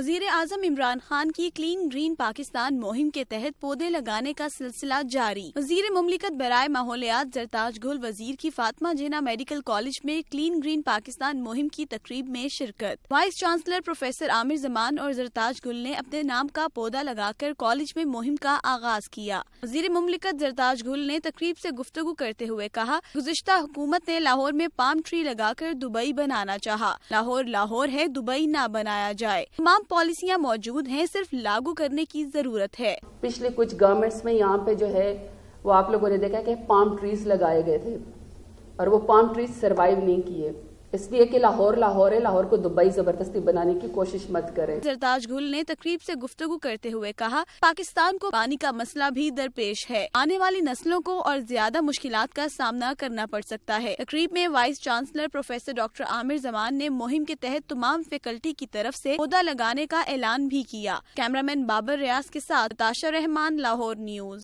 وزیر اعظم عمران خان کی clean green Pakistan مہم کے تحت پودے لگانے کا سلسلہ جاری۔ وزیر مملکت برائے ماحولیات زرتاج گل وزیر کی فاطمہ جینا میڈیکل کالج میں کلین گرین پاکستان مہم کی تقریب میں شرکت۔ وائس چانسلر پروفیسر عامر زمان اور زرتاج گل نے اپنے نام کا پودا لگا کر کالج میں مہم کا آغاز کیا۔ وزیر مملکت زرتاج گل نے تقریب سے گفتگو کرتے ہوئے کہا، گزشتہ حکومت نے لاہور میں پام ٹری لگا کر دبئی بنانا چاہا۔ لاہور لاہور ہے، دبئی نہ بنایا جائے۔ تمام پالیسیاں موجود ہیں، صرف لاگو کرنے کی ضرورت ہے۔ پچھلے کچھ گورنمنٹس میں یہاں پہ جو ہے، وہ آپ لوگوں نے دیکھا کہ پام ٹریز لگائے گئے تھے اور وہ پام ٹریز سروائیو نہیں کیے۔ اس لیے کہ لاہور لاہور ہے، لاہور کو دبئی زبردستی بنانے کی کوشش مت کریں۔ زرتاج گل نے تقریب سے گفتگو کرتے ہوئے کہا، پاکستان کو پانی کا مسئلہ بھی درپیش ہے۔ آنے والی نسلوں کو اور زیادہ مشکلات کا سامنا کرنا پڑ سکتا ہے۔ تقریب میں vice chancellor professor doctor Amir Zaman نے مہم کے تحت تمام فیکلٹی کی طرف سے پودا لگانے کا اعلان بھی کیا۔ کیمرامین بابر ریاض کے ساتھ تاشا رحمان، لاہور نیوز۔